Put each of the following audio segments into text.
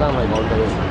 何枚も置い。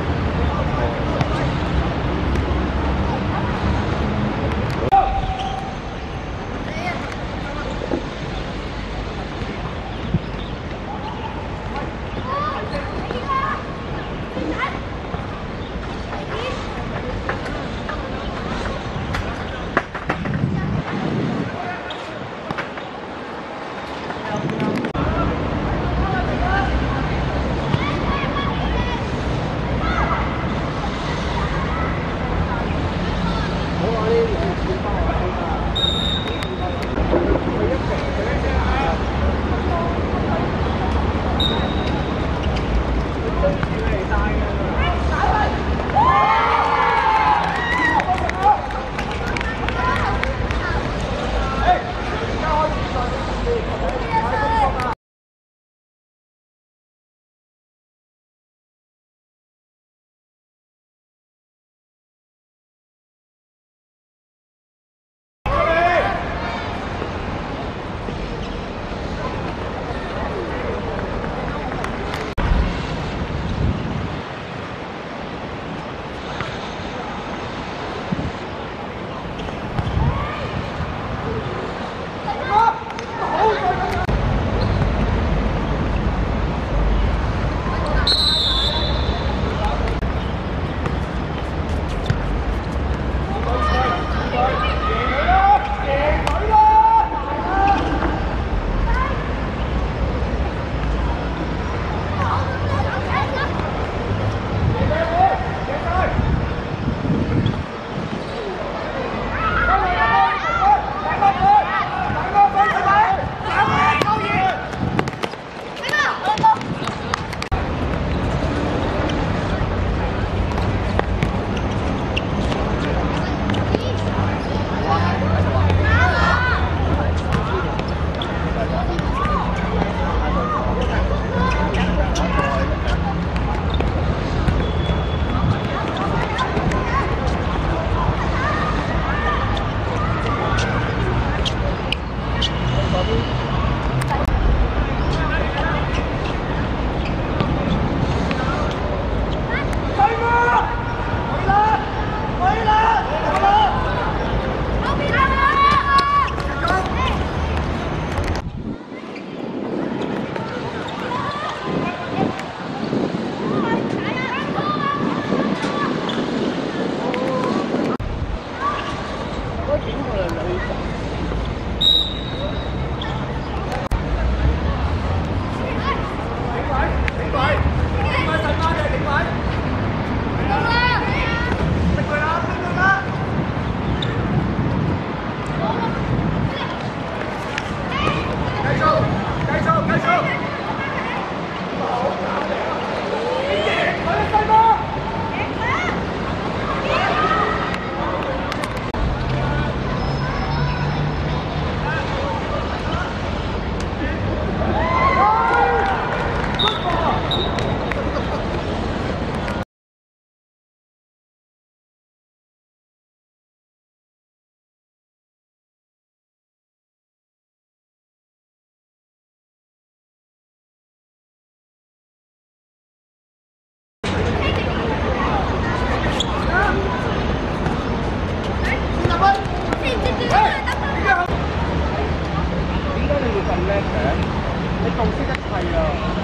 나도 你洞悉一切啊！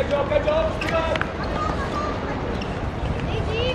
Pede, pede, cuidado! Entendi,